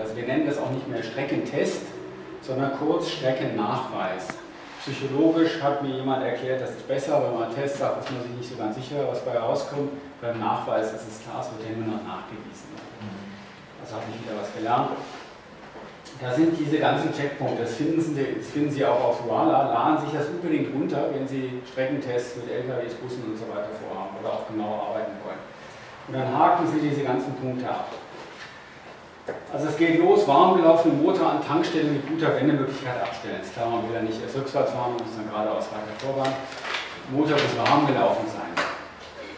Also wir nennen das auch nicht mehr Streckentest, sondern kurz Streckennachweis. Psychologisch hat mir jemand erklärt, das ist besser, wenn man einen Test sagt, ist man sich nicht so ganz sicher, was bei rauskommt. Beim Nachweis ist es klar, es wird ja nur noch nachgewiesen. Also habe ich wieder was gelernt. Da sind diese ganzen Checkpunkte, das finden Sie, das finden Sie auch auf Voila, laden sich das unbedingt runter, wenn Sie Streckentests mit LKWs, Bussen und so weiter vorhaben oder auch genauer arbeiten wollen. Und dann haken Sie diese ganzen Punkte ab. Also es geht los, warm gelaufene Motor an Tankstellen mit guter Wendemöglichkeit abstellen. Ist klar, man will ja nicht erst rückwärts fahren, man muss dann geradeaus weiter vorbahn. Motor muss warm gelaufen sein.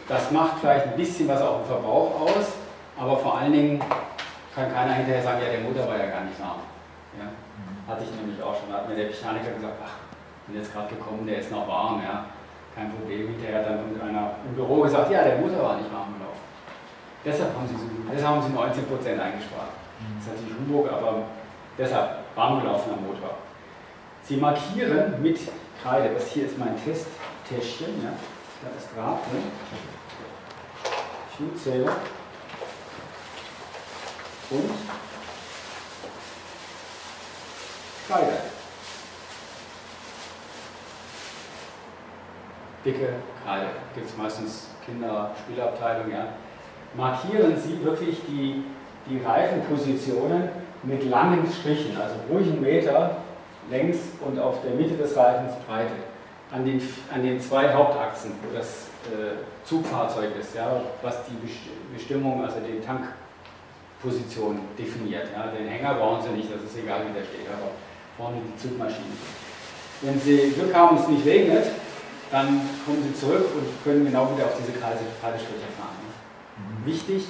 Das macht vielleicht ein bisschen was auf den Verbrauch aus, aber vor allen Dingen kann keiner hinterher sagen, ja der Motor war ja gar nicht warm. Ja? Hatte ich nämlich auch schon. Da hat mir der Mechaniker gesagt, ach, bin jetzt gerade gekommen, der ist noch warm, ja. Kein Problem. Hinterher hat dann irgendeiner im Büro gesagt, ja, der Motor war nicht warm. Deshalb haben sie so deshalb haben sie 19% eingespart. Das ist natürlich Humbug, aber deshalb warm gelaufener Motor. Sie markieren mit Kreide, das hier ist mein Testtäschchen, ja, da ist Draht drin, Fuelzähler und Kreide. Dicke Kreide, gibt es meistens Kinderspielabteilung, ja. Markieren Sie wirklich die die Reifenpositionen mit langen Strichen, also ruhig einen Meter längs und auf der Mitte des Reifens Breite. An den, an den zwei Hauptachsen, wo das äh, Zugfahrzeug ist, ja, was die Bestimmung, also die Tankposition definiert. Ja. Den Hänger brauchen Sie nicht, das ist egal wie der steht, aber vorne die Zugmaschine. Wenn Sie Glück haben und es nicht regnet, dann kommen Sie zurück und können genau wieder auf diese Kreidestriche fahren. Wichtig,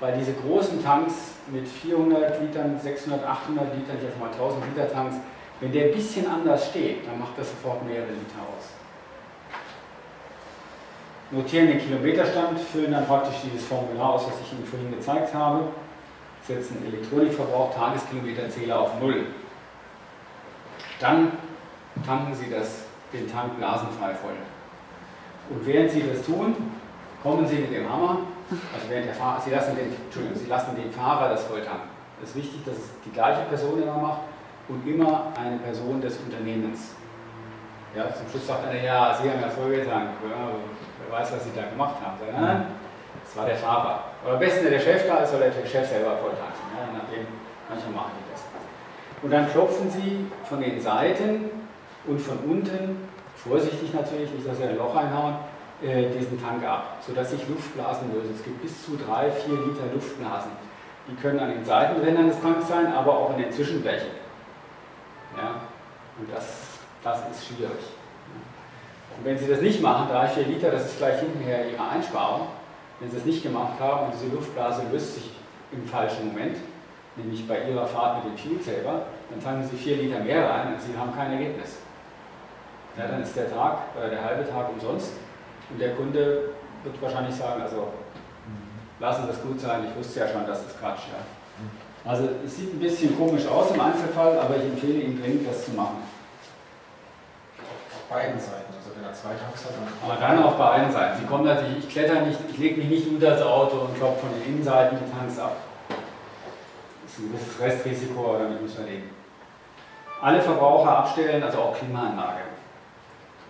weil diese großen Tanks mit 400 Litern, 600, 800 Litern, jetzt mal 1000 Liter Tanks, wenn der ein bisschen anders steht, dann macht das sofort mehrere Liter aus. Notieren den Kilometerstand, füllen dann praktisch dieses Formular aus, was ich Ihnen vorhin gezeigt habe, setzen Elektronikverbrauch, Tageskilometerzähler auf Null. Dann tanken Sie das, den Tank blasenfrei voll. Und während Sie das tun, kommen Sie mit dem Hammer also während der Fahrer, Sie lassen den, Entschuldigung, Sie lassen den Fahrer das Volltanken. Es ist wichtig, dass es die gleiche Person immer macht und immer eine Person des Unternehmens. Ja, zum Schluss sagt einer, ja, Sie haben ja vollgetankt, ja, wer weiß, was Sie da gemacht haben. Sagen, nein, das war der Fahrer. Aber am besten, der Chef da ist, soll der Chef selber volltanken. Ja, nachdem, manchmal machen die das. Und dann klopfen Sie von den Seiten und von unten, vorsichtig natürlich, nicht, dass Sie ein Loch einhauen, diesen Tank ab, sodass sich Luftblasen lösen. Es gibt bis zu drei, vier Liter Luftblasen. Die können an den Seitenrändern des Tanks sein, aber auch in den Zwischenblechen. Ja? Und das, das ist schwierig. Und wenn Sie das nicht machen, drei, vier Liter, das ist gleich hinterher Ihre Einsparung. Wenn Sie es nicht gemacht haben und diese Luftblase löst sich im falschen Moment, nämlich bei Ihrer Fahrt mit dem Fuel selber, dann tanken Sie vier Liter mehr rein und Sie haben kein Ergebnis. Ja, dann ist der Tag, äh, der halbe Tag umsonst und der Kunde wird wahrscheinlich sagen, also lassen Sie das gut sein, ich wusste ja schon, das ist Quatsch. Ja. Also es sieht ein bisschen komisch aus im Einzelfall, aber ich empfehle Ihnen dringend, das zu machen. Auf beiden Seiten, also wenn er zwei Tanks hat. Dann aber dann auf beiden Seiten. Sie kommen natürlich, ich kletter nicht, ich lege mich nicht unter das Auto und klopfe von den Innenseiten die Tanks ab. Das ist ein gewisses Restrisiko, aber damit müssen wir leben. Alle Verbraucher abstellen, also auch Klimaanlage.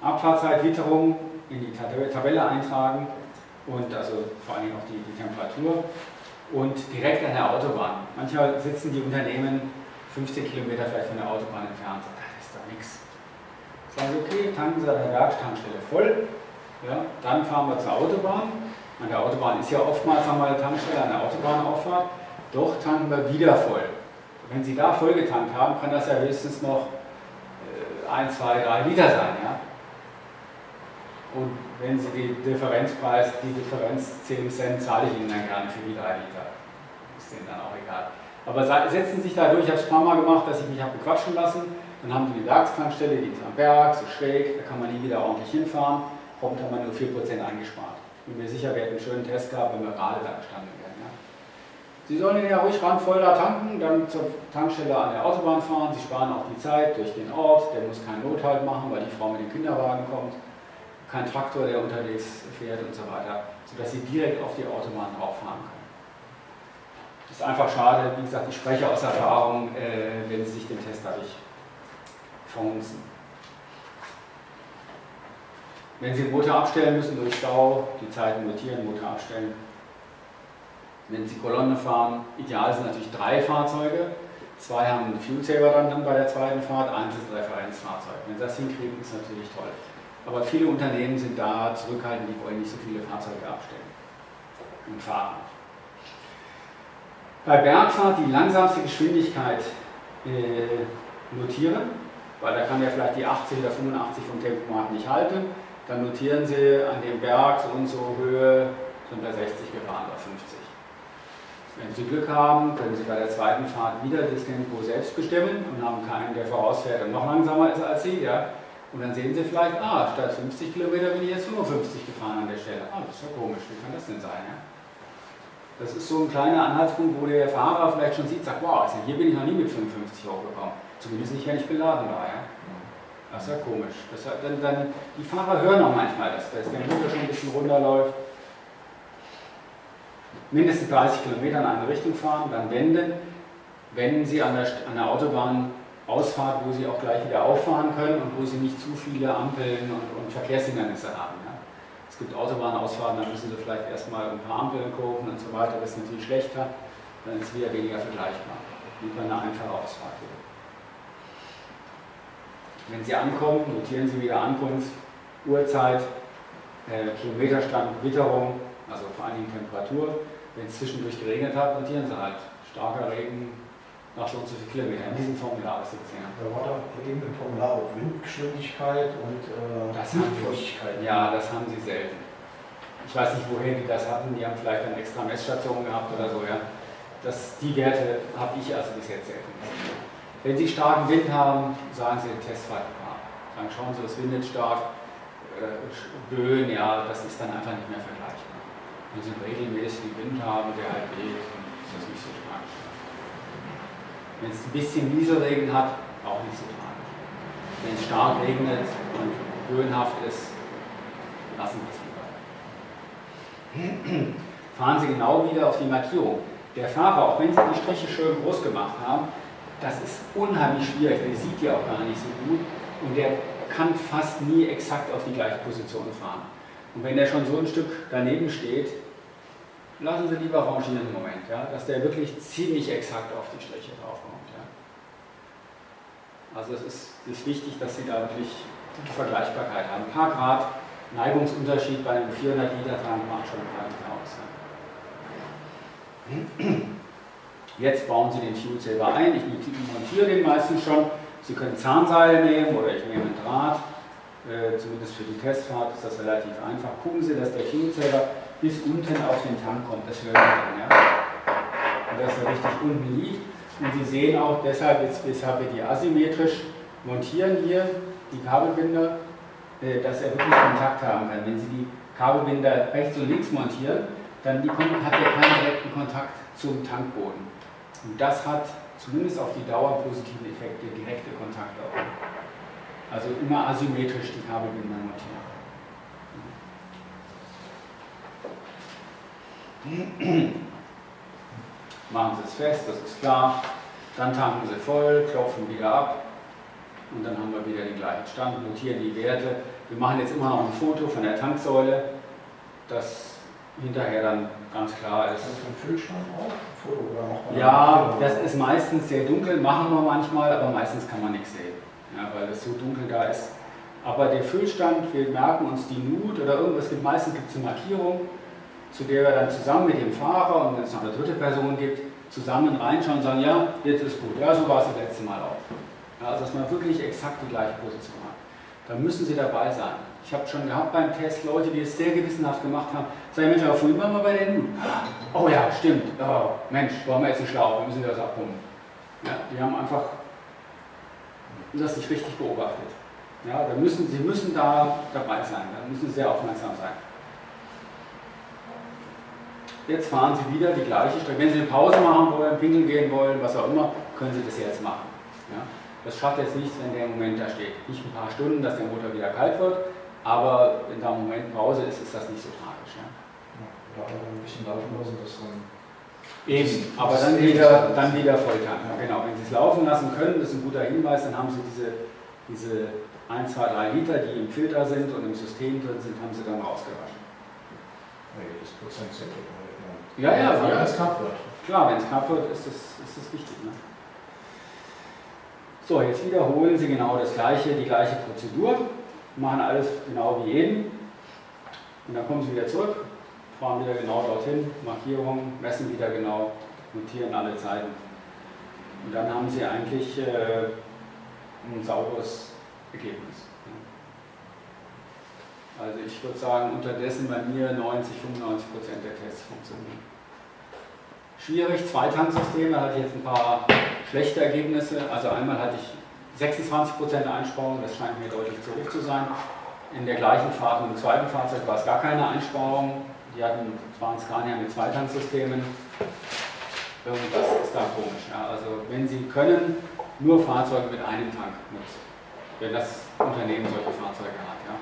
Abfahrtzeit, Witterung, in die Tabelle eintragen und also vor allem auch die, die Temperatur und direkt an der Autobahn. Manchmal sitzen die Unternehmen 15 Kilometer vielleicht von der Autobahn entfernt und sagen, das ist doch nichts. Sagen sie, okay, tanken Sie an der Werkstankstelle voll, ja, dann fahren wir zur Autobahn. An der Autobahn ist ja oftmals einmal eine Tankstelle an der Autobahnauffahrt, doch tanken wir wieder voll. Wenn Sie da voll getankt haben, kann das ja höchstens noch 1, 2, 3 Liter sein. Ja? Und wenn Sie die Differenzpreis, die Differenz 10 Cent, zahle ich Ihnen dann gerne für die 3 Liter. Ist denen dann auch egal. Aber setzen Sie sich da durch, ich habe es ein paar Mal gemacht, dass ich mich habe bequatschen lassen. Dann haben Sie die Werkstankstelle, die ist am Berg, so schräg, da kann man nie wieder ordentlich hinfahren. Prompt haben wir nur 4% eingespart. Ich bin mir sicher, wir hätten einen schönen Test gehabt, wenn wir gerade da gestanden wären. Ja. Sie sollen ja ruhig ran voll da tanken, dann zur Tankstelle an der Autobahn fahren. Sie sparen auch die Zeit durch den Ort, der muss keinen Nothalt machen, weil die Frau mit dem Kinderwagen kommt kein Traktor, der unterwegs fährt und so weiter, sodass sie direkt auf die Autobahn drauf fahren können. Das ist einfach schade, wie gesagt, ich spreche aus Erfahrung, äh, wenn Sie sich den Test dadurch verhunzen. Wenn Sie Motor abstellen müssen durch Stau, die Zeiten notieren, Motor abstellen. Wenn Sie Kolonne fahren, ideal sind natürlich drei Fahrzeuge. Zwei haben einen Fuel Saver dann bei der zweiten Fahrt, eins ist ein Referenzfahrzeug. Wenn Sie das hinkriegen, ist natürlich toll. Aber viele Unternehmen sind da zurückhaltend, die wollen nicht so viele Fahrzeuge abstellen und fahren. Bei Bergfahrt die langsamste Geschwindigkeit äh, notieren, weil da kann ja vielleicht die 80 oder 85 vom Tempomat nicht halten. Dann notieren Sie an dem Berg so und so Höhe sind bei 60 gefahren oder 50. Wenn Sie Glück haben, können Sie bei der zweiten Fahrt wieder das Tempo selbst bestimmen und haben keinen, der vorausfährt und noch langsamer ist als Sie. Ja? Und dann sehen Sie vielleicht, ah, statt 50 Kilometer bin ich jetzt 55 gefahren an der Stelle. Ah, das ist ja komisch, wie kann das denn sein? Ja? Das ist so ein kleiner Anhaltspunkt, wo der Fahrer vielleicht schon sieht, sagt, wow, also hier bin ich noch nie mit 55 hochgekommen. Zumindest nicht, wenn ich beladen war. Ja? Das ist ja komisch. Das dann, dann, die Fahrer hören auch manchmal, dass, dass der Motor schon ein bisschen runterläuft. Mindestens 30 Kilometer in eine Richtung fahren, dann wenden. Wenn Sie an der, an der Autobahn Ausfahrt, wo Sie auch gleich wieder auffahren können und wo Sie nicht zu viele Ampeln und, und Verkehrshindernisse haben. Ja? Es gibt Autobahnausfahrten, da müssen Sie vielleicht erstmal ein paar Ampeln kurven und so weiter, das ist natürlich schlechter, dann ist es wieder weniger vergleichbar, wie bei einer einfachen Ausfahrt. Wenn Sie ankommen, notieren Sie wieder Ankunft, Uhrzeit, äh, Kilometerstand, Witterung, also vor allen Dingen Temperatur. Wenn es zwischendurch geregnet hat, notieren Sie halt starker Regen nach so und so viel Kilometer in diesem Formular, Sie gesehen haben. Da war da eben im Formular auch Windgeschwindigkeit und äh, das Luftfeuchtigkeit. Ja, das haben Sie selten. Ich weiß nicht, woher die das hatten, die haben vielleicht eine extra Messstation gehabt oder so, ja. Das, die Werte habe ich also bis jetzt selten. Wenn Sie starken Wind haben, sagen Sie den Testfall Dann schauen Sie, es windet stark, äh, Böen, ja, das ist dann einfach nicht mehr vergleichbar. Wenn Sie regelmäßig Wind haben, der halt geht, ist das nicht so tragisch. Wenn es ein bisschen Nieselregen hat, auch nicht so tragisch. Wenn es stark regnet und böenhaft ist, lassen Sie es lieber. Fahren Sie genau wieder auf die Markierung. Der Fahrer, auch wenn Sie die Striche schön groß gemacht haben, das ist unheimlich schwierig, der sieht ja auch gar nicht so gut und der kann fast nie exakt auf die gleiche Position fahren. Und wenn der schon so ein Stück daneben steht, lassen Sie lieber rangieren im Moment, ja, dass der wirklich ziemlich exakt auf die Striche draufkommt. Ja. Also es ist, ist wichtig, dass Sie da wirklich gute Vergleichbarkeit haben. Ein paar Grad Neigungsunterschied bei einem 400 Liter Tank macht schon gar nicht aus. Ja. Jetzt bauen Sie den Fuel selber ein. Ich montiere den meistens schon. Sie können Zahnseile nehmen oder ich nehme einen Draht. Äh, zumindest für die Testfahrt ist das relativ einfach. Gucken Sie, dass der Fuel selber bis unten auf den Tank kommt. Das hören Sie dann. Ja? Und dass er richtig unten liegt. Und Sie sehen auch deshalb, jetzt, weshalb wir die asymmetrisch montieren hier, die Kabelbinder, äh, dass er wirklich Kontakt haben kann. Wenn Sie die Kabelbinder rechts und links montieren, dann hat er keinen direkten Kontakt zum Tankboden. Und das hat zumindest auf die Dauer positiven Effekte, direkte Kontakte auch. Also immer asymmetrisch die Kabelbinder montieren. Machen Sie es fest, das ist klar. Dann tanken Sie voll, klopfen wieder ab und dann haben wir wieder den gleichen Stand, notieren die Werte. Wir machen jetzt immer noch ein Foto von der Tanksäule, das hinterher dann ganz klar ist. Also vom Füllstand auch? Ja, das ist meistens sehr dunkel, machen wir manchmal, aber meistens kann man nichts sehen, ja, weil es so dunkel da ist. Aber der Füllstand, wir merken uns die Nut oder irgendwas, gibt, meistens gibt es eine Markierung, zu der wir dann zusammen mit dem Fahrer und wenn es noch eine dritte Person gibt, zusammen reinschauen und sagen, ja, jetzt ist gut. Ja, so war es das letzte Mal auch. Ja, also dass man wirklich exakt die gleiche Position hat. Da müssen Sie dabei sein. Ich habe schon gehabt beim Test Leute, die es sehr gewissenhaft gemacht haben. Sag ich, Mensch, aber vorhin waren wir bei der NU. Oh ja, stimmt. Oh, Mensch, warum wir jetzt ein Schlauch? Wir müssen das abpumpen. Ja, die haben einfach das nicht richtig beobachtet. Ja, da müssen, sie müssen da dabei sein, da müssen sie sehr aufmerksam sein. Jetzt fahren Sie wieder die gleiche Strecke. Wenn Sie eine Pause machen wollen, pinkeln gehen wollen, was auch immer, können Sie das jetzt machen. Ja? Das schafft jetzt nichts, wenn der Moment da steht. Nicht ein paar Stunden, dass der Motor wieder kalt wird, aber wenn da im Moment Pause ist, ist das nicht so tragisch. Ja, ja ein bisschen laufen lassen, dass dann Eben, aber dann wieder, dann wieder Volltanken. Genau, wenn Sie es laufen lassen können, das ist ein guter Hinweis, dann haben Sie diese, diese 1, 2, 3 Liter, die im Filter sind und im System drin sind, haben Sie dann rausgewaschen. Nee, das Prozent sind Ja, ja, wenn ja. es knapp wird. Klar, wenn es knapp wird, ist das, ist das wichtig. Ne? So, jetzt wiederholen Sie genau das gleiche, die gleiche Prozedur, machen alles genau wie eben und dann kommen Sie wieder zurück, fahren wieder genau dorthin, Markierung, messen wieder genau, notieren alle Zeiten. Und dann haben Sie eigentlich äh, ein sauberes Ergebnis. Also ich würde sagen, unterdessen bei mir 90, 95 Prozent der Tests funktionieren. Schwierig, Zweitanksystem, da hatte ich jetzt ein paar schlechte Ergebnisse. Also einmal hatte ich 26 Prozent Einsparung, das scheint mir deutlich zu hoch zu sein. In der gleichen Fahrt mit dem zweiten Fahrzeug war es gar keine Einsparung. Die hatten, waren Scania mit Zweitanksystemen. Irgendwas ist da komisch. Ja. Also wenn Sie können, nur Fahrzeuge mit einem Tank nutzen, wenn das Unternehmen solche Fahrzeuge hat. Ja.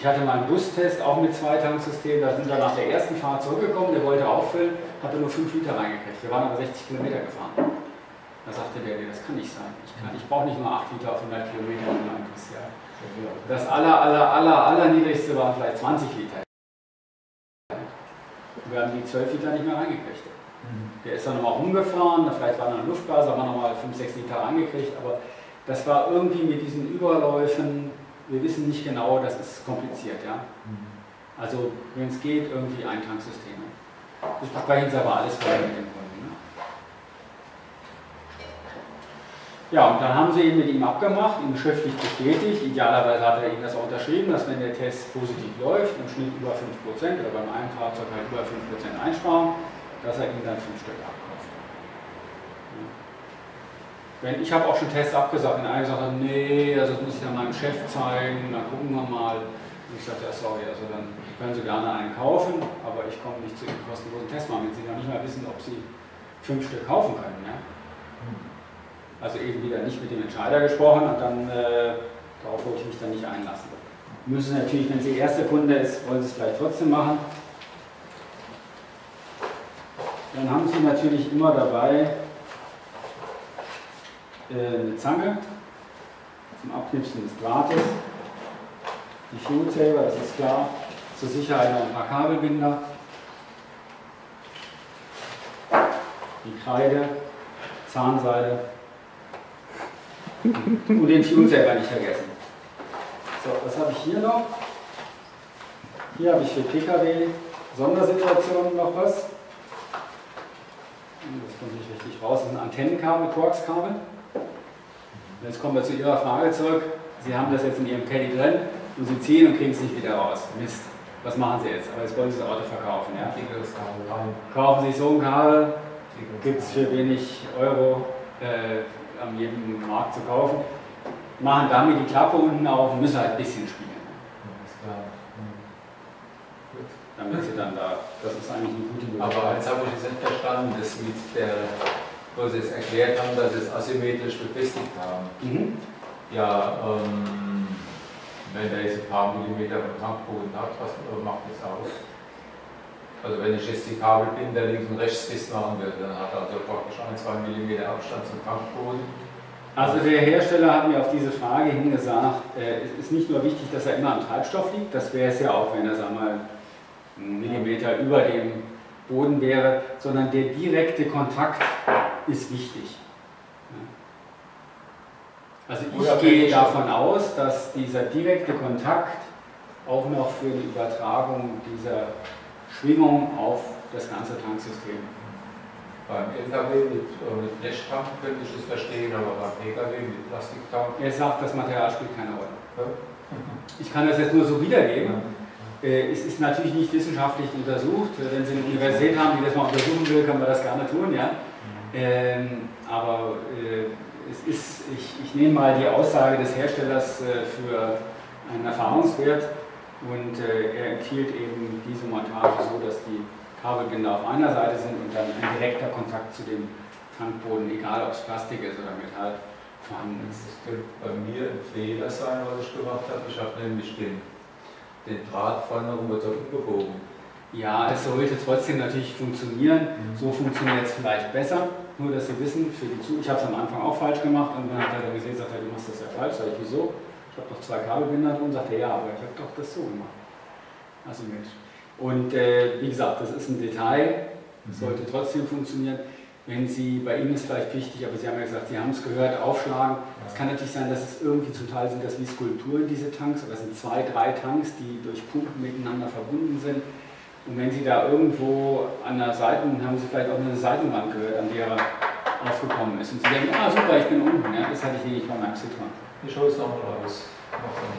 Ich hatte mal einen Bustest, auch mit Zweitanksystem, da sind wir nach der ersten Fahrt zurückgekommen, der wollte auffüllen, hatte nur 5 Liter reingekriegt. Wir waren aber 60 Kilometer gefahren. Da sagte der, nee, das kann nicht sein. Ich, kann- ich brauche nicht nur 8 Liter auf 100 Kilometer in meinem Bus. Ja. Das aller, aller, aller, aller niedrigste waren vielleicht 20 Liter. Wir haben die 12 Liter nicht mehr reingekriegt. Der ist dann nochmal rumgefahren, vielleicht war noch ein Luftgas, haben wir nochmal 5, 6 Liter reingekriegt, aber das war irgendwie mit diesen Überläufen, wir wissen nicht genau, das ist kompliziert, ja. Also, wenn es geht, irgendwie Eintanksysteme. Das besprechen Sie aber alles vorher mit dem Kunden. Ne? Ja, und dann haben Sie eben mit ihm abgemacht, ihm schriftlich bestätigt. Idealerweise hat er Ihnen das auch unterschrieben, dass wenn der Test positiv läuft, im Schnitt über 5% oder beim einen Fahrzeug halt über 5% Einsparung, dass er Ihnen dann 5 Stück abkauft. Wenn, ich habe auch schon Tests abgesagt, wenn einer hat, nee, also das muss ich dann meinem Chef zeigen, dann gucken wir mal. Und ich sagte, ja sorry, also dann können Sie gerne einen kaufen, aber ich komme nicht zu Ihrem kostenlosen Test machen, wenn Sie noch nicht mal wissen, ob Sie fünf Stück kaufen können. Ja? Also eben wieder nicht mit dem Entscheider gesprochen und dann äh, darauf wollte ich mich dann nicht einlassen. Müssen natürlich, wenn Sie erster Kunde ist, wollen Sie es vielleicht trotzdem machen. Dann haben Sie natürlich immer dabei eine Zange zum Abknipsen des Drahtes, die Fuel Saver, das ist klar, zur Sicherheit noch ein paar Kabelbinder, die Kreide, Zahnseide und den Fuel Saver nicht vergessen. So, was habe ich hier noch? Hier habe ich für Pkw Sondersituationen noch was. Das kommt nicht richtig raus. Das ist ein Antennenkabel, Quarkskabel. Und Jetzt kommen wir zu Ihrer Frage zurück. Sie haben das jetzt in Ihrem Caddy drin und Sie ziehen und kriegen es nicht wieder raus. Mist. Was machen Sie jetzt? Aber jetzt wollen Sie das Auto verkaufen. Ja? das. Kaufen Sie so ein Kabel, gibt es für wenig Euro äh, an jedem Markt zu kaufen. Machen damit die Klappe unten auf und müssen halt ein bisschen spielen. Damit Sie dann da, das ist eigentlich eine gute Möglichkeit. Aber jetzt habe ich es nicht verstanden, das mit der, wo Sie es erklärt haben, dass Sie es asymmetrisch befestigt haben. Mhm. Ja, ähm, wenn der jetzt ein paar Millimeter vom Tankboden hat, was macht das aus? Also wenn ich jetzt die Kabelbinder links und rechts festmachen würde, dann hat er also praktisch ein, zwei Millimeter Abstand zum Tankboden. Also der Hersteller hat mir auf diese Frage hin gesagt, äh, es ist nicht nur wichtig, dass er immer am Treibstoff liegt, das wäre es ja auch, wenn er sagen wir, mal einen Millimeter über dem Boden wäre, sondern der direkte Kontakt ist wichtig. Also ich gehe von- davon aus, dass dieser direkte Kontakt auch noch für die Übertragung dieser Schwingung auf das ganze Tanksystem Beim LKW mit, äh, mit Blechtank könnte ich das verstehen, aber beim PKW mit Plastiktank. Er sagt, das Material spielt keine Rolle. Ich kann das jetzt nur so wiedergeben. Äh, Es ist natürlich nicht wissenschaftlich untersucht. Wenn Sie eine Universität haben, die das mal untersuchen will, kann man das gerne tun. Ja? Ähm, aber äh, es ist, ich, ich nehme mal die Aussage des Herstellers äh, für einen Erfahrungswert und äh, er empfiehlt eben diese Montage so, dass die Kabelbinder auf einer Seite sind und dann ein direkter Kontakt zu dem Tankboden, egal ob es Plastik ist oder Metall, vorhanden ist. Das könnte bei mir ein Fehler sein, was ich gemacht habe. Ich habe nämlich den, den Draht vorne rum so umgebogen. Ja, es sollte trotzdem natürlich funktionieren. So funktioniert es vielleicht besser. Nur, dass Sie wissen, für die Zu ich habe es am Anfang auch falsch gemacht und dann hat er dann gesehen, sagt er, du machst das ja falsch. Sag ich, wieso? Ich habe doch zwei Kabelbinder drin. Sagt er, ja, aber ich habe doch das so gemacht. Also Mensch. Und äh, wie gesagt, das ist ein Detail, es sollte trotzdem funktionieren. Wenn Sie, bei Ihnen ist vielleicht wichtig, aber Sie haben ja gesagt, Sie haben es gehört, aufschlagen. Es kann natürlich sein, dass es irgendwie zum Teil sind das wie Skulpturen, diese Tanks, oder es sind zwei, drei Tanks, die durch Pumpen miteinander verbunden sind. Und wenn Sie da irgendwo an der Seite, haben Sie vielleicht auch eine Seitenwand gehört, an der er aufgekommen ist. Und Sie denken, ah super, ich bin unten. Ja, das hatte ich nicht bei meinem Citroën. Ich schaue es nochmal aus.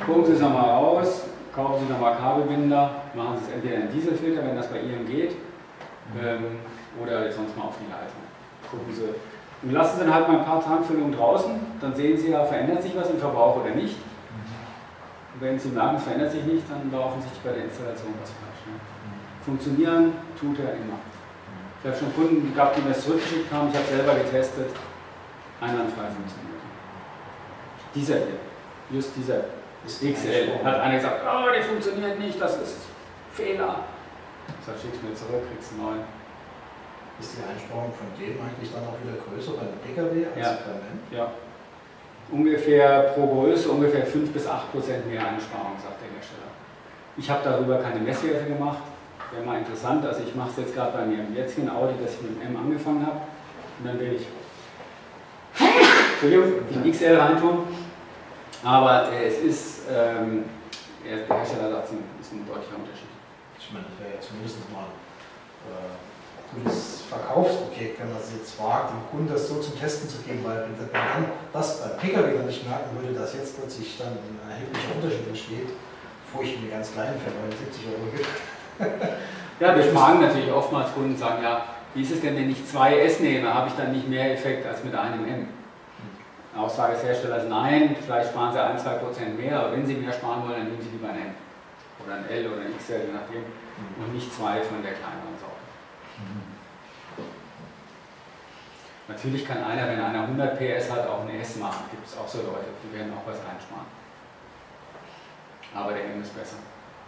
Gucken Sie es nochmal aus, kaufen Sie nochmal Kabelbinder, machen Sie es entweder in Dieselfilter, wenn das bei Ihnen geht, ähm, oder jetzt sonst mal auf die Leitung. Gucken Sie. Und lassen Sie dann halt mal ein paar Tankfüllungen draußen, dann sehen Sie ja, verändert sich was im Verbrauch oder nicht. Und wenn Sie merken, es verändert sich nicht, dann war offensichtlich bei der Installation was falsch. Funktionieren tut er immer. Ich habe schon Kunden gehabt, die mir das zurückgeschickt haben, ich habe selber getestet, einwandfrei funktioniert. Dieser hier, just dieser XL, hat einer gesagt, oh, der funktioniert nicht, das ist Fehler. Ich sage, schick's mir zurück, kriegst einen neuen. Ist die Einsparung von dem eigentlich dann auch wieder größer beim Pkw als Ja. beim M? Ja. Ungefähr pro Größe ungefähr 5 bis 8 Prozent mehr Einsparung, sagt der Hersteller. Ich habe darüber keine Messwerte gemacht. Wäre mal interessant. Also ich mache es jetzt gerade bei mir im jetzigen Audi, dass ich mit dem M angefangen habe. Und dann will ich den XL reintun. Aber äh, es ist, ähm, der Hersteller sagt, es ist ein deutlicher Unterschied. Ich meine, das wäre ja zumindest mal äh, gutes Verkaufsobjekt, wenn man es jetzt wagt, dem Kunden das so zum Testen zu geben, weil wenn man das beim Pkw dann nicht merken würde, dass jetzt plötzlich dann ein erheblicher Unterschied entsteht, bevor ich mir ganz kleinen für 79 Euro gibt. Ja, wir fragen natürlich oftmals Kunden sagen, ja, wie ist es denn, wenn ich zwei S nehme, habe ich dann nicht mehr Effekt als mit einem M? Aussage des Herstellers, nein, vielleicht sparen Sie ein, zwei Prozent mehr, aber wenn Sie mehr sparen wollen, dann nehmen Sie lieber ein M. Oder ein L oder ein XL, je nachdem, und nicht zwei von der kleineren Sorte. Natürlich kann einer, wenn einer 100 PS hat, auch ein S machen. Gibt es auch so Leute, die werden auch was einsparen. Aber der M ist besser.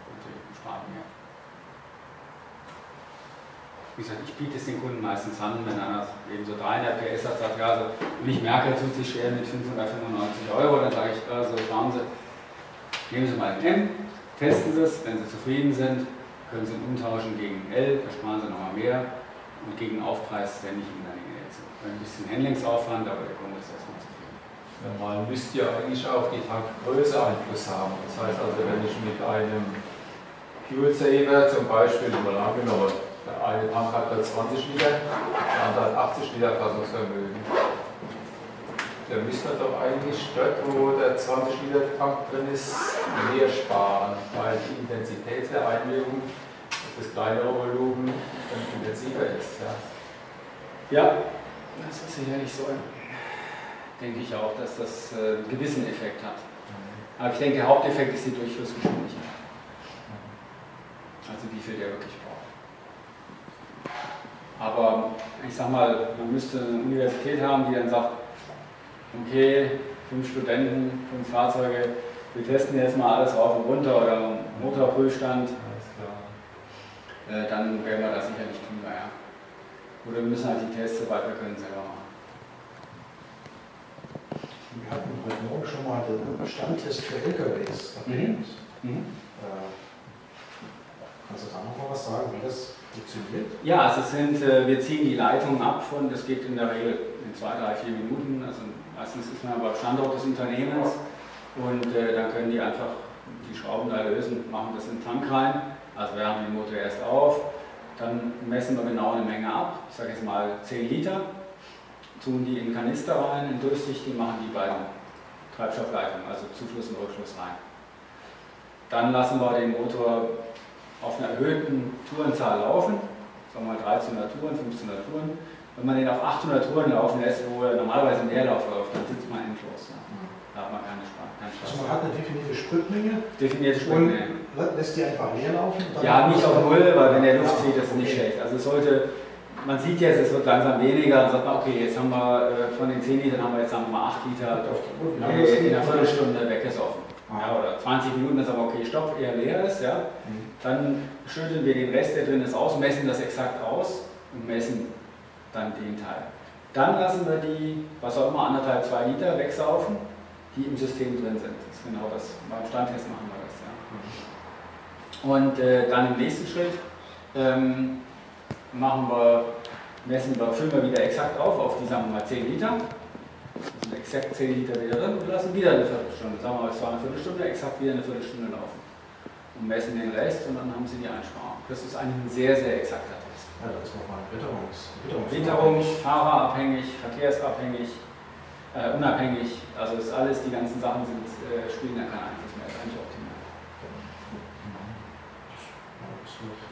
Natürlich spart mehr. Wie gesagt, ich biete es den Kunden meistens an, wenn einer eben so 300 PS hat, sagt, ja, so, und ich merke, er tut sich schwer mit 595 Euro, dann sage ich, also schauen Sie, nehmen Sie mal den M, testen Sie es, wenn Sie zufrieden sind, können Sie ihn umtauschen gegen L, da sparen Sie nochmal mehr und gegen Aufpreis ich Ihnen dann L zu. Ein bisschen Handlingsaufwand, aber der Kunde ist erstmal zufrieden. Normal müsste ja eigentlich auch die Tankgröße Einfluss haben. Das heißt also, wenn ich mit einem Fuel Saver zum Beispiel, mal angenommen, der eine Tank hat da 20 Liter, der andere hat 80 Liter Fassungsvermögen. Der müsste doch eigentlich dort, wo der 20 Liter Tank drin ist, mehr sparen, weil die Intensität der Einwirkung auf das kleinere Volumen dann intensiver ist. Ja. Ja, das ist sicherlich so. Denke ich auch, dass das äh, einen gewissen Effekt hat. Aber ich denke, der Haupteffekt ist die Durchflussgeschwindigkeit. Also wie viel der wirklich braucht. Aber ich sag mal, man müsste eine Universität haben, die dann sagt, okay, fünf Studenten, fünf Fahrzeuge, wir testen jetzt mal alles rauf und runter oder Motorprüfstand, Alles klar. äh, dann werden wir das sicherlich tun, ja. Oder wir müssen halt die Tests, soweit wir können, selber machen. Wir hatten heute Morgen schon mal den Standtest für LKWs erwähnt. Mhm. Äh, kannst du da noch mal was sagen, wie das funktioniert? Ja, also sind, äh, wir ziehen die Leitungen ab von, das geht in der Regel in zwei, drei, vier Minuten. Also meistens ist man beim Standort des Unternehmens und äh, dann können die einfach die Schrauben da lösen, machen das in den Tank rein. Also wir haben den Motor erst auf, dann messen wir genau eine Menge ab, ich sage jetzt mal 10 Liter, tun die in Kanister rein, in durchsichtig, machen die beiden Treibstoffleitungen, also Zufluss und Rückfluss rein. Dann lassen wir den Motor auf einer erhöhten Tourenzahl laufen, sagen wir mal 1300 Touren, 1500 Touren. Wenn man den auf 800 Touren laufen lässt, wo er normalerweise mehr Lauf läuft, dann sitzt man endlos. Ja. Da hat man keine Spaß. Keinen Also man hat eine definierte Spritmenge Definierte und Spritmenge. lä- lässt die einfach leer laufen. und dann- Ja, nicht auf Null, weil wenn der Luft zieht, ist es nicht schlecht. Also es sollte, man sieht jetzt, es wird langsam weniger und sagt man, okay, jetzt haben wir äh, von den 10 Litern haben wir jetzt sagen wir mal 8 Liter Und äh, in einer? Viertelstunde weggesoffen. Ja, oder 20 Minuten ist aber okay, Stopp, eher leer ist, ja, Mhm. dann schütteln wir den Rest, der drin ist, aus, messen das exakt aus und messen dann den Teil. Dann lassen wir die, was auch immer, anderthalb, zwei Liter wegsaufen, die im System drin sind. Das ist genau das. Beim Standtest machen wir das, ja. Und äh, dann im nächsten Schritt ähm, machen wir, messen wir, füllen wir wieder exakt auf, auf die, sagen wir mal, 10 Liter. Exakt 10 Liter wieder drin und lassen wieder eine Viertelstunde. Sagen wir mal, es war eine Viertelstunde, exakt wieder eine Viertelstunde laufen. Und messen den Rest und dann haben Sie die Einsparung. Das ist eigentlich ein sehr, sehr exakter Test. Ja, das ist nochmal Witterungs. Witterung, fahrerabhängig, verkehrsabhängig, äh, unabhängig. Also ist alles, die ganzen Sachen sind, äh, spielen da keinen Einfluss mehr. Das ist eigentlich optimal.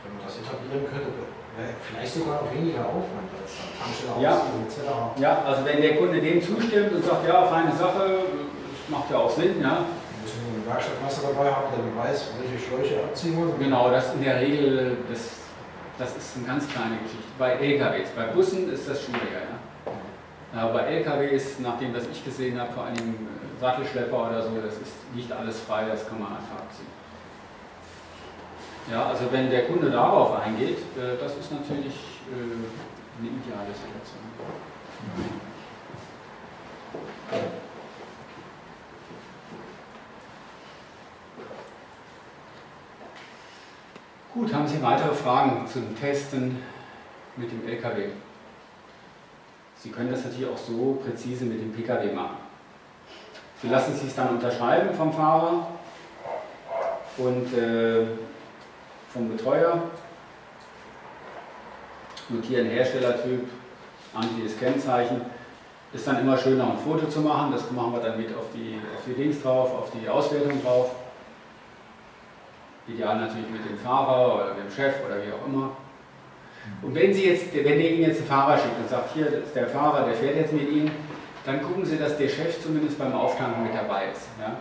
Wenn man das etablieren könnte, wäre vielleicht sogar noch weniger Aufwand als Tankstelle Ja. etc. Ja, also wenn der Kunde dem zustimmt und sagt, ja, feine Sache, das macht ja auch Sinn, ja. Wir müssen einen Werkstattmeister dabei haben, der weiß, welche Schläuche abziehen muss. Genau, das in der Regel, das, das ist eine ganz kleine Geschichte. Bei LKWs, bei Bussen ist das schwieriger, ja. Aber bei LKWs, nach dem, was ich gesehen habe, vor allem äh, Sattelschlepper oder so, das ist nicht alles frei, das kann man einfach abziehen. Ja, also wenn der Kunde darauf eingeht, äh, das ist natürlich äh, eine ideale Situation. Gut, haben Sie weitere Fragen zum Testen mit dem LKW? Sie können das natürlich auch so präzise mit dem PKW machen. Sie lassen sich dann unterschreiben vom Fahrer und äh, vom Betreuer, notieren Herstellertyp, amtliches Kennzeichen. Ist dann immer schön, noch ein Foto zu machen. Das machen wir dann mit auf die, auf die Dings drauf, auf die Auswertung drauf. Ideal natürlich mit dem Fahrer oder dem Chef oder wie auch immer. Und wenn Sie jetzt, wenn ihr Ihnen jetzt einen Fahrer schickt und sagt, hier ist der Fahrer, der fährt jetzt mit Ihnen, dann gucken Sie, dass der Chef zumindest beim Auftanken mit dabei ist. Ja?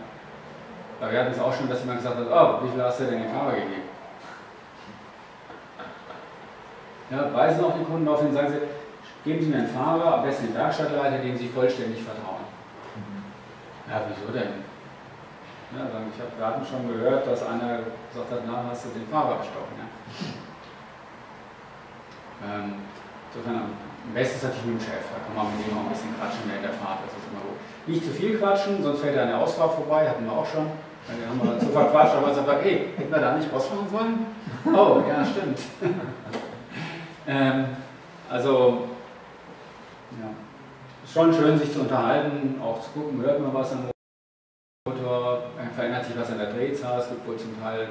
Weil wir hatten es auch schon, dass jemand gesagt hat, oh, wie viel hast du denn dem Fahrer gegeben? Ja, weisen auch die Kunden darauf hin, sagen Sie, geben Sie mir einen Fahrer, am besten einen Werkstattleiter, dem Sie vollständig vertrauen. Ja, wieso denn? Ja, dann, ich habe gerade schon gehört, dass einer gesagt hat, na, hast du den Fahrer bestochen. Ja? Ähm, insofern am besten ist natürlich mit dem Chef, da kann man mit dem auch ein bisschen quatschen während der Fahrt, das ist immer gut. Nicht zu viel quatschen, sonst fällt er an der Ausfahrt vorbei, hatten wir auch schon. Den haben wir dann so verquatscht, aber er sagt, hey, hätten wir da nicht rausfahren sollen? Oh, ja, stimmt. Ähm, also, ja, ist schon schön, sich zu unterhalten, auch zu gucken, hört man was am Motor, verändert sich was an der Drehzahl, es gibt wohl zum Teil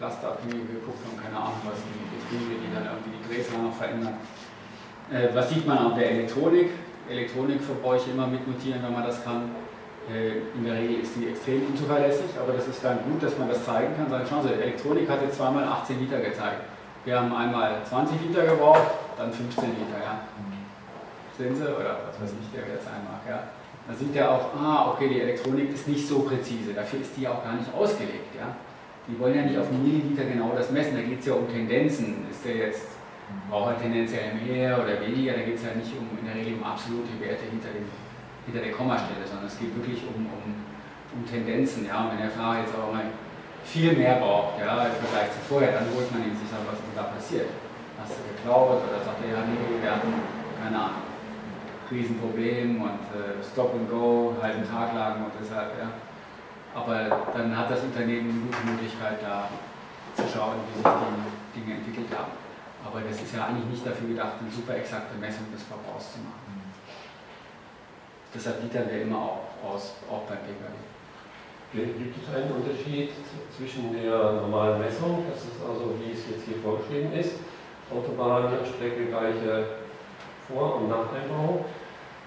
lastabhängige Kupplung, keine Ahnung was, die Betriebe, die dann irgendwie die Drehzahl noch verändern. Äh, was sieht man an der Elektronik? Elektronikverbräuche immer mitnotieren, wenn man das kann. Äh, in der Regel ist die extrem unzuverlässig, aber das ist dann gut, dass man das zeigen kann. Sagen, schauen Sie, Elektronik hat jetzt zweimal 18 Liter gezeigt. Wir haben einmal 20 Liter gebraucht, dann 15 Liter, ja. Sehen Sie? Oder was weiß ich, der jetzt sein mag, ja. Dann sieht er auch, ah, okay, die Elektronik ist nicht so präzise, dafür ist die auch gar nicht ausgelegt, ja. Die wollen ja nicht auf Milliliter genau das messen, da geht es ja um Tendenzen. Ist der jetzt, braucht er tendenziell mehr oder weniger, da geht es ja nicht um, in der Regel um absolute Werte hinter, dem, hinter der Kommastelle, sondern es geht wirklich um, um, um Tendenzen. Ja. Und wenn der Fahrer jetzt aber mal viel mehr braucht, ja, im Vergleich zu vorher, dann holt man ihn sich an, was ist denn da passiert. Hast du geklaut oder sagt er, ja, nee, wir hatten, keine Ahnung, Riesenproblem und äh, Stop and Go, halben Tag lagen und deshalb, ja. Aber dann hat das Unternehmen eine gute Möglichkeit, da zu schauen, wie sich die Dinge entwickelt haben. Aber das ist ja eigentlich nicht dafür gedacht, eine super exakte Messung des Verbrauchs zu machen. Deshalb liefern wir immer auch aus, auch beim Pkw. Gibt es einen Unterschied zwischen der normalen Messung, das ist also wie es jetzt hier vorgeschrieben ist, Autobahnstrecke gleiche Vor- und Nacheinbau,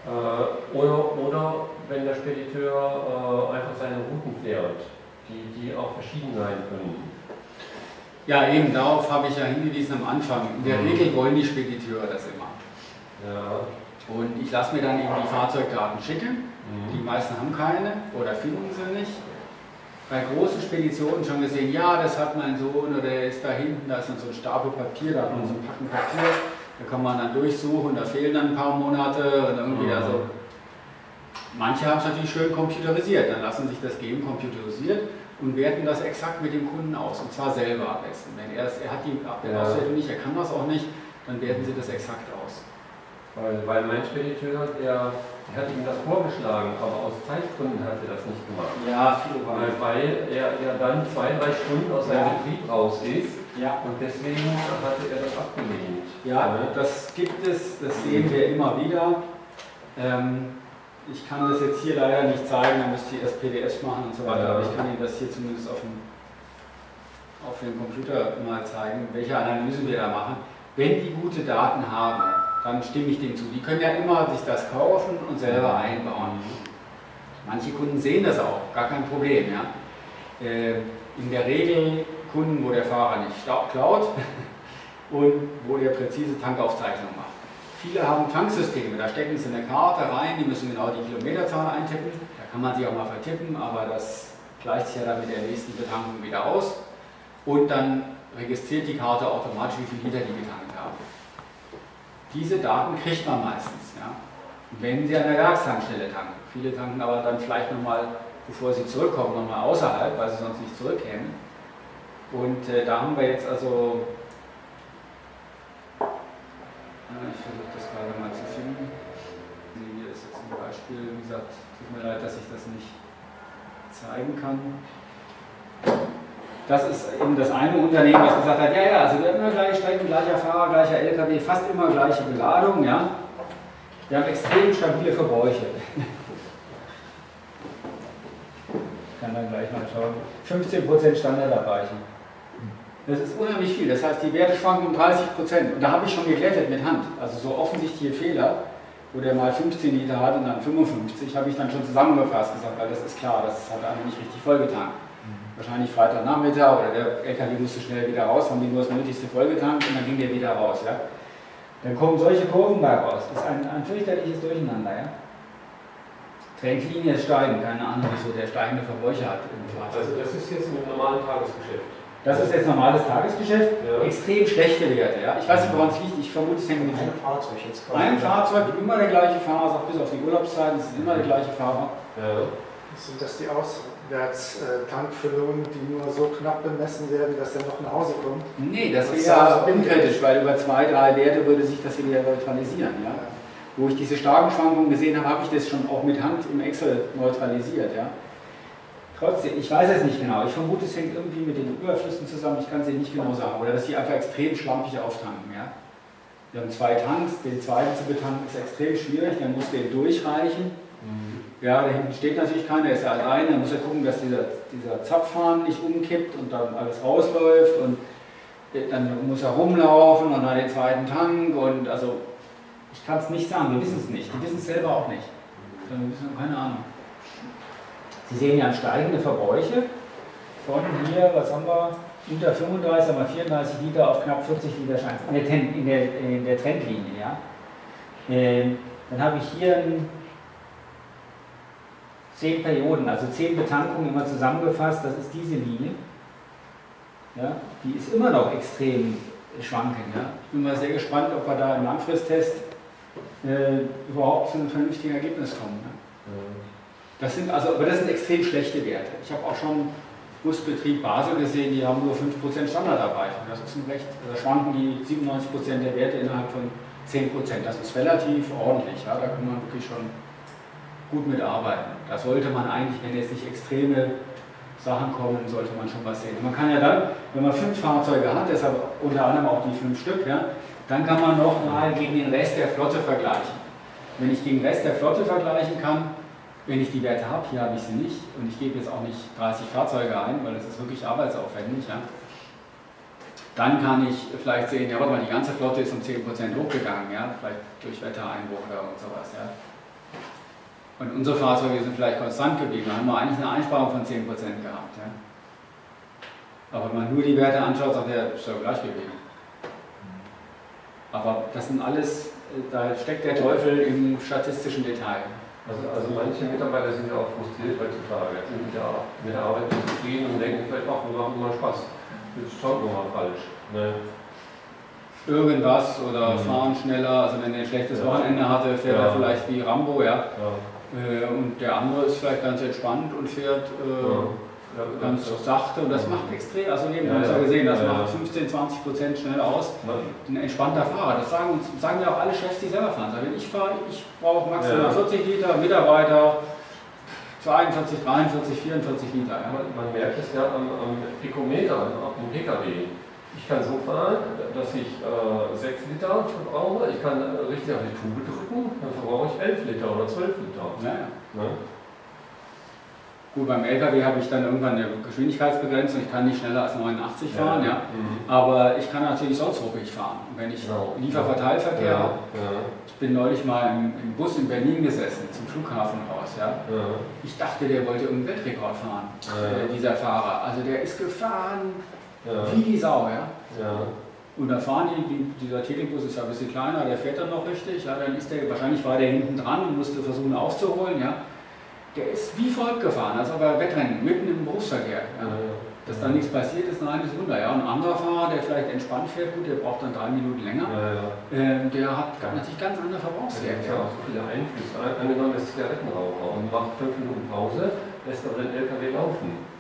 äh, oder, oder wenn der Spediteur äh, einfach seine Routen fährt, die, die auch verschieden sein können. Ja, eben darauf habe ich ja hingewiesen am Anfang. In der Mhm. Regel wollen die Spediteure das immer. Ja. Und ich lasse mir dann eben die Fahrzeugdaten schicken. Die Mhm. meisten haben keine oder finden sie nicht. Bei großen Speditionen schon gesehen, ja, das hat mein Sohn oder der ist da hinten, da ist dann so ein Stapel Papier, da hat man so ein Packen Papier, da kann man dann durchsuchen, da fehlen dann ein paar Monate und irgendwie Mhm. also Manche haben es natürlich schön computerisiert, dann lassen sich das geben, computerisiert und werten das exakt mit dem Kunden aus und zwar selber am besten. Wenn er, es, er hat die Ja. Auswertung nicht, er kann das auch nicht, dann werten sie das exakt aus. Weil, weil mein Spediteur, der, der hat ihm das vorgeschlagen, aber aus Zeitgründen hat er das nicht gemacht. Ja, viele Weil, weil er ja dann zwei, drei Stunden aus seinem Ja. Betrieb raus ist Ja, und deswegen hatte er das abgelehnt. Ja, Ne? das gibt es, das sehen wir immer wieder. Ähm, ich kann das jetzt hier leider nicht zeigen, da müsst ihr erst PDFs machen und so weiter, Ja. aber ich kann Ihnen das hier zumindest auf dem, auf dem Computer mal zeigen, welche Analyse wir da machen. Wenn die gute Daten haben, dann stimme ich dem zu. Die können ja immer sich das kaufen und selber einbauen. Manche Kunden sehen das auch, gar kein Problem. Ja? Äh, in der Regel Kunden, wo der Fahrer nicht klaut und wo er präzise Tankaufzeichnungen macht. Viele haben Tanksysteme, da stecken sie eine Karte rein, die müssen genau die Kilometerzahl eintippen. Da kann man sich auch mal vertippen, aber das gleicht sich ja dann mit der nächsten Betankung wieder aus. Und dann registriert die Karte automatisch, wie viel Liter die getankt haben. Diese Daten kriegt man meistens, ja, wenn sie an der Werkstankstelle tanken. Viele tanken aber dann vielleicht nochmal, bevor sie zurückkommen, nochmal außerhalb, weil sie sonst nicht zurückkämen. Und äh, da haben wir jetzt also, äh, ich versuche das gerade mal zu finden. Hier ist jetzt ein Beispiel, wie gesagt, tut mir leid, dass ich das nicht zeigen kann. Das ist eben das eine Unternehmen, was gesagt hat, ja, ja, also wir haben immer gleiche Strecken, gleicher Fahrer, gleicher LKW, fast immer gleiche Beladung, ja. Wir haben extrem stabile Verbräuche. Ich kann dann gleich mal schauen. 15% Standardabweichung. Das ist unheimlich viel. Das heißt, die Werte schwanken um 30 Prozent. Und da habe ich schon geglättet mit Hand. Also so offensichtliche Fehler, wo der mal 15 Liter hat und dann 55, habe ich dann schon zusammengefasst gesagt, weil das ist klar, das hat einer nicht richtig vollgetankt. Wahrscheinlich Freitagnachmittag oder der LKW musste schnell wieder raus, haben die nur das Nötigste vollgetankt und dann ging der wieder raus. Ja? Dann kommen solche Kurven bei raus. Das ist ein, ein fürchterliches Durcheinander. Ja? Trendlinie steigen, keine Ahnung, wieso der steigende Verbräuche hat im Fahrzeug. Also das ist jetzt ein normales Tagesgeschäft. Das ist jetzt normales Tagesgeschäft. Ja. Extrem schlechte Werte. Ja? Ich weiß nicht, woran es liegt. Ich vermute, es hängt mit Ein Fahrzeug jetzt einem Fahrzeug, immer der gleiche Fahrer, sagt bis auf die Urlaubszeiten, es ist immer der gleiche Fahrer. Ja. Sind das die Auswärtstankfüllungen, die nur so knapp bemessen werden, dass er noch nach Hause kommt? Nee, das Das ist wäre also unkritisch, weil über zwei, drei Werte würde sich das wieder neutralisieren. Ja? Wo ich diese starken Schwankungen gesehen habe, habe ich das schon auch mit Hand im Excel neutralisiert. Ja? Trotzdem, ich weiß es nicht genau. Ich vermute, es hängt irgendwie mit den Überflüssen zusammen. Ich kann es Ihnen nicht genau sagen. Oder dass die einfach extrem schlampig auftanken. Ja? Wir haben zwei Tanks. Den zweiten zu betanken ist extrem schwierig. Dann muss der durchreichen. Ja, da hinten steht natürlich keiner, er ist ja alleine. Da muss er gucken, dass dieser, dieser Zapfhahn nicht umkippt und dann alles rausläuft. Und dann muss er rumlaufen und dann den zweiten Tank. Und also, ich kann es nicht sagen. Wir wissen es nicht. Die wissen es selber auch nicht. Wir wissen keine Ahnung. Sie sehen ja steigende Verbräuche von hier, was haben wir, unter 35, sagen wir 34 Liter auf knapp 40 Liter Schein, in der, in der, in der Trendlinie. Ja? Ähm, dann habe ich hier ein, 10 Perioden, also 10 Betankungen immer zusammengefasst, das ist diese Linie. Ja? Die ist immer noch extrem schwankend. Ja? Ich bin mal sehr gespannt, ob wir da im Langfristtest äh, überhaupt zu einem vernünftigen Ergebnis kommen. Ne? Das sind also, aber das sind extrem schlechte Werte. Ich habe auch schon Busbetrieb Basel gesehen, die haben nur 5% Standardarbeitung. Das ist ein recht, da schwanken die 97% der Werte innerhalb von 10%. Das ist relativ ordentlich. Ja? Da kann man wirklich schon gut mitarbeiten. Da sollte man eigentlich, wenn jetzt nicht extreme Sachen kommen, sollte man schon was sehen. Man kann ja dann, wenn man fünf Fahrzeuge hat, deshalb unter anderem auch die fünf Stück, ja, dann kann man noch mal gegen den Rest der Flotte vergleichen. Wenn ich gegen den Rest der Flotte vergleichen kann, wenn ich die Werte habe, hier habe ich sie nicht und ich gebe jetzt auch nicht 30 Fahrzeuge ein, weil das ist wirklich arbeitsaufwendig, ja, dann kann ich vielleicht sehen, ja, warte mal, die ganze Flotte ist um 10% hochgegangen, ja, vielleicht durch Wettereinbruch oder und sowas. Ja. Und unsere Fahrzeuge sind vielleicht konstant geblieben, da haben wir eigentlich eine Einsparung von 10% gehabt. Ja. Aber wenn man nur die Werte anschaut, sagt er, ist ja gleich geblieben. Aber das sind alles, äh, da steckt der Teufel im statistischen Detail. Also, also manche Mitarbeiter sind ja auch frustriert heutzutage, sind mit der, mit der Arbeit nicht zufrieden und denken vielleicht, ach, wir machen mal Spaß. Das ist schon nochmal falsch. Ne? Irgendwas oder Mhm. fahren schneller, also wenn er ein schlechtes Ja. Wochenende hatte, fährt Ja. er vielleicht wie Rambo, ja. Ja. Äh, und der andere ist vielleicht ganz entspannt und fährt äh, Ja, ganz sachte und das macht extrem, also eben, Ja, haben wir ja ja. gesehen, das macht 15, 20 Prozent schnell aus. Ein entspannter Fahrer, das sagen, uns, sagen ja auch alle Chefs, die selber fahren. Sagen, ich fahre, ich brauche maximal Ja. 40 Liter, Mitarbeiter 42, 43, 44 Liter. Ja. Man, man merkt es ja am, am Ecometer, auf dem Pkw. Ich kann so fahren, dass ich äh, 6 Liter verbrauche, ich kann äh, richtig auf die Tube drücken, dann verbrauche ich 11 Liter oder 12 Liter. Naja. Ne? Gut, beim LKW habe ich dann irgendwann eine Geschwindigkeitsbegrenzung, ich kann nicht schneller als 89 fahren, ja. Mhm. aber ich kann natürlich sonst ruppig fahren. Wenn ich Genau. Lieferverteilverkehr Ja, habe, ja, ich bin neulich mal im, im Bus in Berlin gesessen, zum Flughafen raus, ja. ja. Ich dachte, der wollte irgendeinen Weltrekord fahren, Ja. äh, dieser Fahrer. Also der ist gefahren ja, wie die Sau, ja. ja. Und dann fahren die, die dieser Tätigbus ist ja ein bisschen kleiner, der fährt dann noch richtig, ja, dann ist der, wahrscheinlich war der hinten dran und musste versuchen aufzuholen, ja. Der ist wie folgt gefahren, als ob er Wettrennen, mitten im Berufsverkehr. Ja. Dass da nichts passiert, ist ein reines Wunder. Ja. Ein anderer Fahrer, der vielleicht entspannt fährt, gut, der braucht dann drei Minuten länger, Ja, ja. ähm, der hat natürlich ganz andere Verbrauchswerte. ja auch so viele Einflüsse. An- Angenommen, ist Zigarettenraucher und macht fünf Minuten Pause, lässt aber den LKW laufen.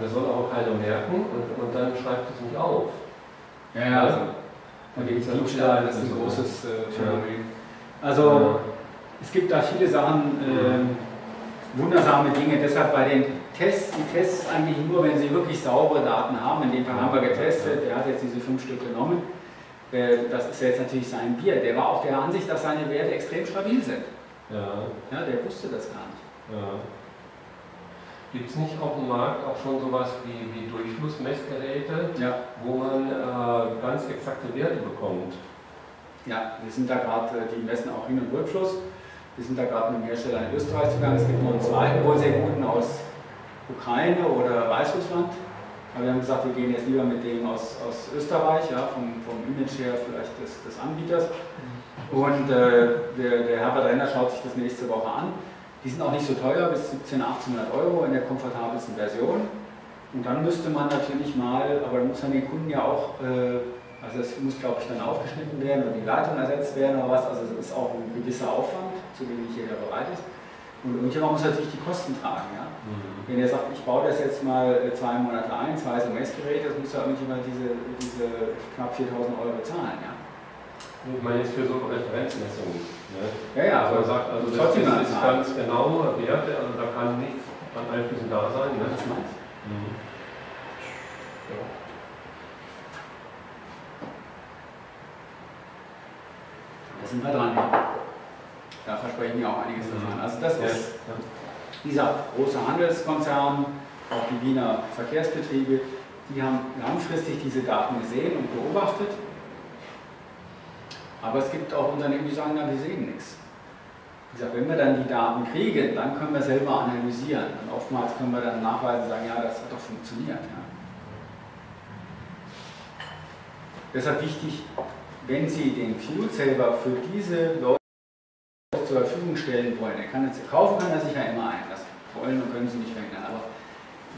Das soll auch keiner merken und, und dann schreibt es nicht auf. Ja, ja, also, und die gibt's ja Diebstahl, das ist ein großes äh, Ja. Phänomen. Also, es gibt da viele Sachen, ähm, wundersame Dinge. Deshalb bei den Tests, die Tests eigentlich nur, wenn sie wirklich saubere Daten haben. In dem Fall haben wir getestet, der hat jetzt diese fünf Stück genommen. Äh, Das ist jetzt natürlich sein Bier. Der war auch der Ansicht, dass seine Werte extrem stabil sind. Ja, Ja, der wusste das gar nicht. ja. Gibt es nicht auf dem Markt auch schon sowas wie, wie Durchflussmessgeräte, Ja, wo man äh, ganz exakte Werte bekommt? ja wir sind da gerade, äh, die messen auch Hin- und Rückfluss. Wir sind da gerade mit dem Hersteller in Österreich zugange. Es gibt noch einen zweiten, wohl sehr guten aus Ukraine oder Weißrussland. Aber wir haben gesagt, wir gehen jetzt lieber mit dem aus, aus Österreich, ja, vom, vom Image her vielleicht des, des Anbieters. Und äh, der, der Herbert Renner schaut sich das nächste Woche an. Die sind auch nicht so teuer, bis 1700, 1800 Euro in der komfortabelsten Version. Und dann müsste man natürlich mal, aber dann muss man den Kunden ja auch, äh, also es muss glaube ich dann aufgeschnitten werden und die Leitung ersetzt werden oder was, also es ist auch ein gewisser Aufwand, zu dem nicht jeder bereit ist. Und irgendjemand muss natürlich die Kosten tragen. Ja? Wenn er sagt, ich baue das jetzt mal äh, zwei Monate ein, zwei so Messgeräte, das muss ja irgendjemand diese, diese knapp 4000 Euro bezahlen. Ja? Ich meine jetzt für so Referenzmessungen. Ne? Ja, ja, Also man aber sagt, also das, ist zahlen. ganz genau Werte, also da kann nichts an Einflüssen da sein. Ne? Mhm. Ja. Da sind wir dran. Da versprechen wir auch einiges davon. Also das Ja, ist dieser große Handelskonzern, auch die Wiener Verkehrsbetriebe, die haben langfristig diese Daten gesehen und beobachtet. Aber es gibt auch Unternehmen, die sagen, na, wir sehen nichts. Wie gesagt, wenn wir dann die Daten kriegen, dann können wir selber analysieren. Und oftmals können wir dann nachweisen, sagen, ja, das hat doch funktioniert. Ja. Deshalb wichtig, wenn Sie den Fuel Saver für diese Leute zur Verfügung stellen wollen, er kann jetzt kaufen, kann er sich ja immer ein. Das wollen und können Sie nicht verhindern. Aber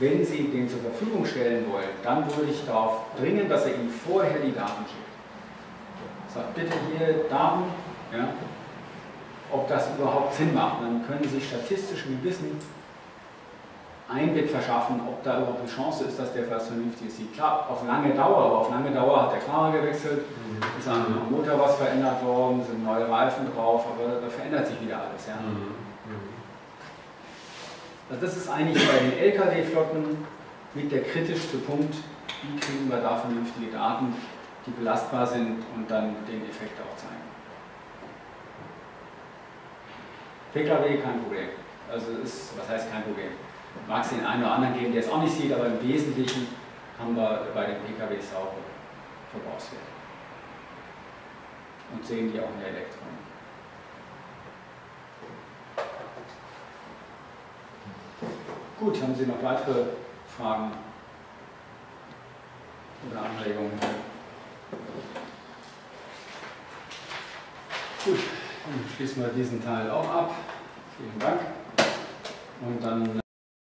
wenn Sie den zur Verfügung stellen wollen, dann würde ich darauf dringen, dass er Ihnen vorher die Daten schickt. Sagt bitte hier Daten, ja, ob das überhaupt Sinn macht. Dann können Sie statistisch ein bisschen Einblick verschaffen, ob da überhaupt eine Chance ist, dass der was Vernünftiges sieht. Klar, auf lange Dauer, aber auf lange Dauer hat der Fahrer gewechselt, ist am Motor was verändert worden, sind neue Reifen drauf, aber da verändert sich wieder alles. Ja. Mhm. Also das ist eigentlich bei den Lkw-Flotten mit der kritischste Punkt, wie kriegen wir da vernünftige Daten, die belastbar sind und dann den Effekt auch zeigen. Pkw kein Problem. Also ist, was heißt kein Problem? Mag es den einen oder anderen geben, der es auch nicht sieht, aber im Wesentlichen haben wir bei den Pkw saubere Verbrauchswerte. Und sehen die auch in der Elektronik. Gut, haben Sie noch weitere Fragen oder Anregungen? Gut, dann schließen wir diesen Teil auch ab. Vielen Dank. Und dann